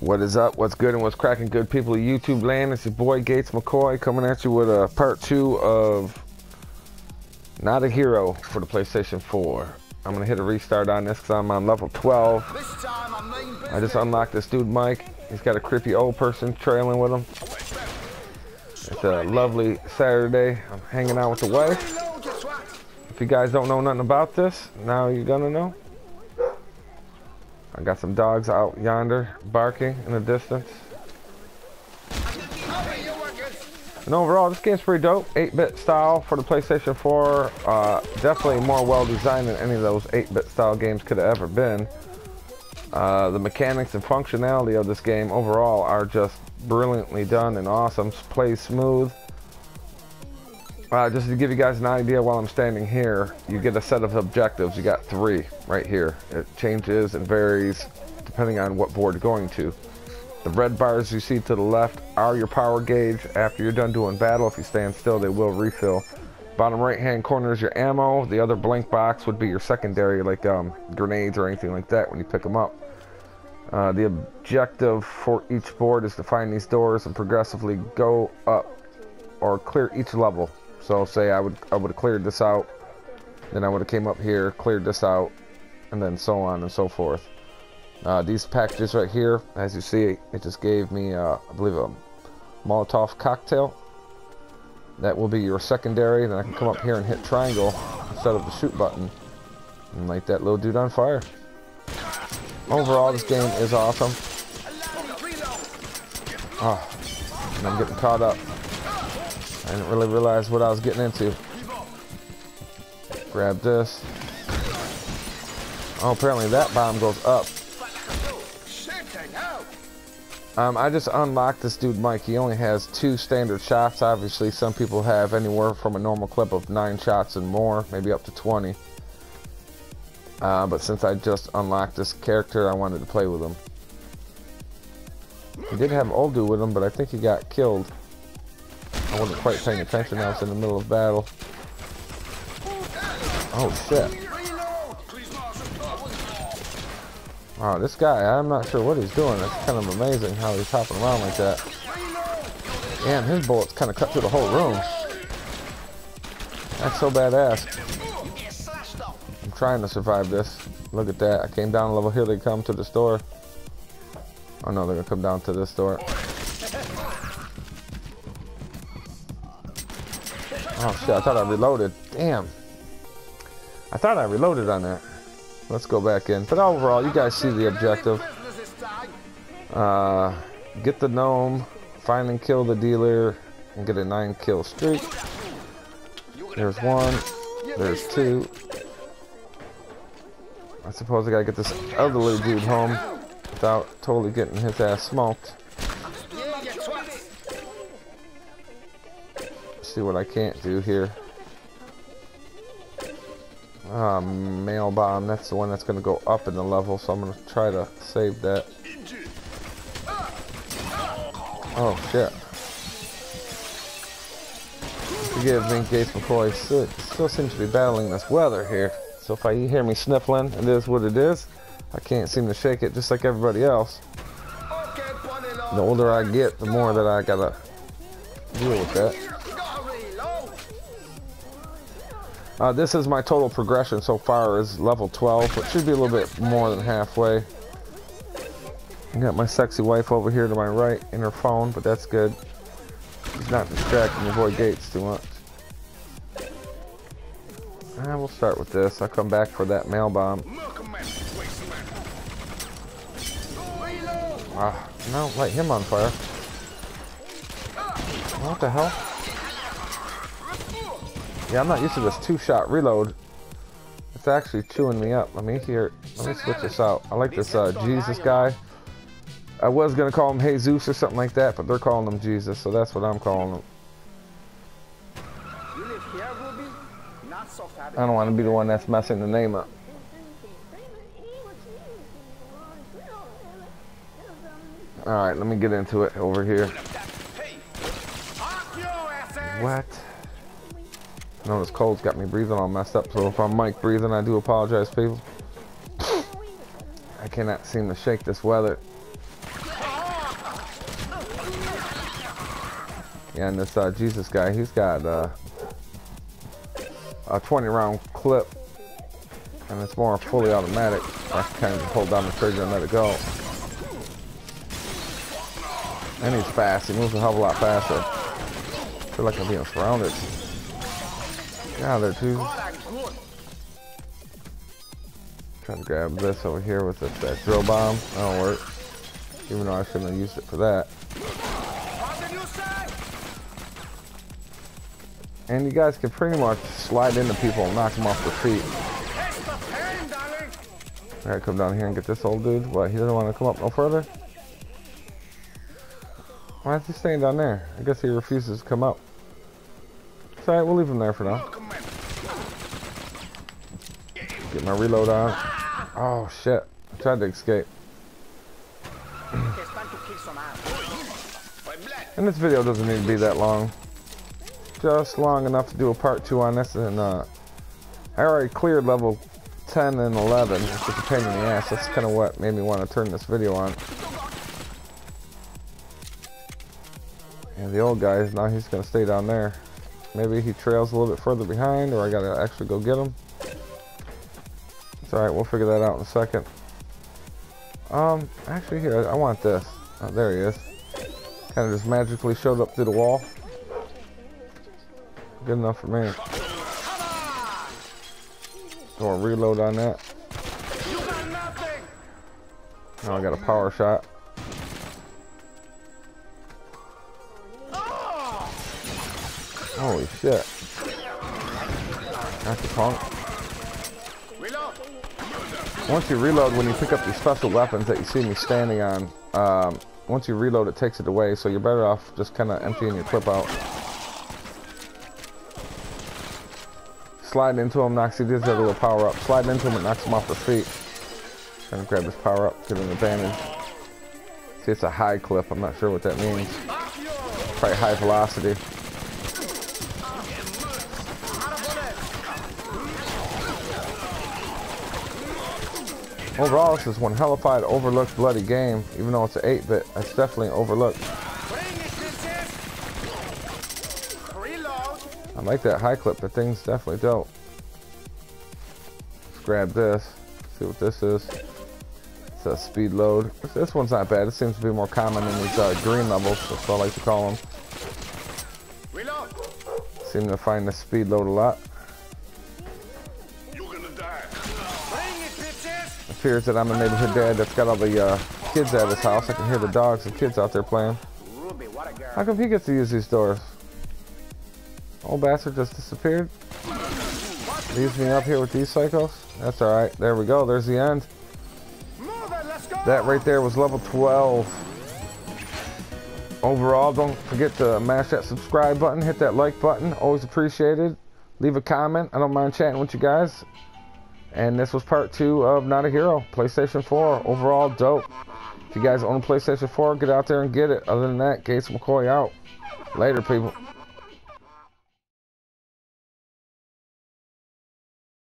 What is up? What's good and what's cracking, good people of YouTube land? It's your boy Gates McCoy coming at you with a part two of Not a Hero for the PlayStation 4. I'm gonna hit a restart on this because I'm on level 12. I just unlocked this dude Mike. He's got a creepy old person trailing with him. It's a lovely Saturday. I'm hanging out with the wife. If you guys don't know nothing about this, now you're gonna know. I got some dogs out yonder barking in the distance. And overall, this game's pretty dope. 8-bit style for the PlayStation 4. Uh, definitely more well-designed than any of those 8-bit style games could have ever been. Uh, the mechanics and functionality of this game overall are just brilliantly done and awesome. Plays smooth. Uh, just to give you guys an idea while I'm standing here, you get a set of objectives. You got three right here. It changes and varies depending on what board you're going to. The red bars you see to the left are your power gauge. After you're done doing battle, if you stand still, they will refill. Bottom right hand corner is your ammo. The other blank box would be your secondary, like um, grenades or anything like that when you pick them up. Uh, the objective for each board is to find these doors and progressively go up or clear each level so say I would I would have cleared this out, then I would have came up here, cleared this out, and then so on and so forth. Uh, these packages right here, as you see, it just gave me, uh, I believe, a Molotov cocktail. That will be your secondary. Then I can come up here and hit triangle instead of the shoot button and light that little dude on fire. Overall, this game is awesome. Oh, and I'm getting caught up. I didn't really realize what I was getting into. Grab this. Oh, apparently that bomb goes up. Um, I just unlocked this dude Mike. He only has two standard shots. Obviously, some people have anywhere from a normal clip of nine shots and more, maybe up to 20. Uh, but since I just unlocked this character, I wanted to play with him. He did have Uldu with him, but I think he got killed. I wasn't quite paying attention. I was in the middle of battle. Oh shit. Wow, this guy, I'm not sure what he's doing. It's kind of amazing how he's hopping around like that. Damn, his bullets kind of cut through the whole room. That's so badass. I'm trying to survive this. Look at that. I came down a level. Here they come to the store. Oh no, they're going to come down to this door. Oh shit, I thought I reloaded. Damn. I thought I reloaded on that. Let's go back in. But overall, you guys see the objective. Uh, get the gnome, find and kill the dealer, and get a 9 kill streak. There's one. There's two. I suppose I gotta get this elderly dude home without totally getting his ass smoked. See what I can't do here. Ah, mail bomb. That's the one that's going to go up in the level, so I'm going to try to save that. Oh, shit. Forgive me, Gates McCoy. Still, still seems to be battling this weather here. So if I hear me sniffling, it is what it is. I can't seem to shake it just like everybody else. The older I get, the more that I gotta deal with that. Uh, this is my total progression so far is level 12, which should be a little bit more than halfway. I got my sexy wife over here to my right in her phone, but that's good. She's not distracting the boy Gates too much. And we'll start with this. I'll come back for that mail bomb. Ah, no, light him on fire. What the hell? Yeah, I'm not used to this two-shot reload. It's actually chewing me up. Let me hear. Let me switch this out. I like this uh, Jesus guy. I was gonna call him Jesus or something like that, but they're calling him Jesus, so that's what I'm calling him. I don't want to be the one that's messing the name up. Alright, let me get into it over here. What? Know this cold's got me breathing all messed up, so if I'm mic breathing, I do apologize, people. I cannot seem to shake this weather. Yeah, and this uh, Jesus guy, he's got uh, a 20 round clip, and it's more fully automatic. I can kind of hold down the trigger and let it go. And he's fast, he moves a hell of a lot faster. I feel like I'm being surrounded. Yeah, there, too. Trying to grab this over here with this, that drill bomb. That'll work. Even though I shouldn't have used it for that. And you guys can pretty much slide into people and knock them off their feet. Gotta come down here and get this old dude. What, he doesn't want to come up no further? Why is he staying down there? I guess he refuses to come up. Alright, we'll leave him there for now. Get my reload on. Oh shit. I tried to escape. and this video doesn't need to be that long. Just long enough to do a part two on this and uh I already cleared level 10 and 11. It's just a pain in the ass. That's kind of what made me want to turn this video on. And the old guy, now he's going to stay down there. Maybe he trails a little bit further behind, or I got to actually go get him. It's alright, we'll figure that out in a second. Um, actually here, I want this. Oh, there he is. Kind of just magically showed up through the wall. Good enough for me. Go and reload on that. Now I got a power shot. Holy shit. That's a punk. Once you reload, when you pick up these special weapons that you see me standing on, um, once you reload, it takes it away, so you're better off just kind of emptying your clip out. Slide into him, knocks, he does a little power up. Slide into him, it knocks him off their feet. Trying to grab his power up, get an advantage. See, it's a high clip, I'm not sure what that means. Probably high velocity. Overall, this is one hell of hellified, overlooked, bloody game. Even though it's an 8-bit, it's definitely overlooked. I like that high clip. The thing's definitely dope. Let's grab this. See what this is. It's a speed load. This one's not bad. It seems to be more common in these uh, green levels. That's what I like to call them. Seem to find the speed load a lot. Appears that I'm a neighborhood dad that's got all the uh, kids at his house. I can hear the dogs and kids out there playing. How come he gets to use these doors? Old bastard just disappeared. Leaves me up here with these psychos. That's alright. There we go. There's the end. That right there was level 12. Overall, don't forget to mash that subscribe button. Hit that like button. Always appreciated. Leave a comment. I don't mind chatting with you guys. And this was part two of Not a Hero. PlayStation 4. Overall, dope. If you guys own a PlayStation 4, get out there and get it. Other than that, Gates McCoy out. Later, people.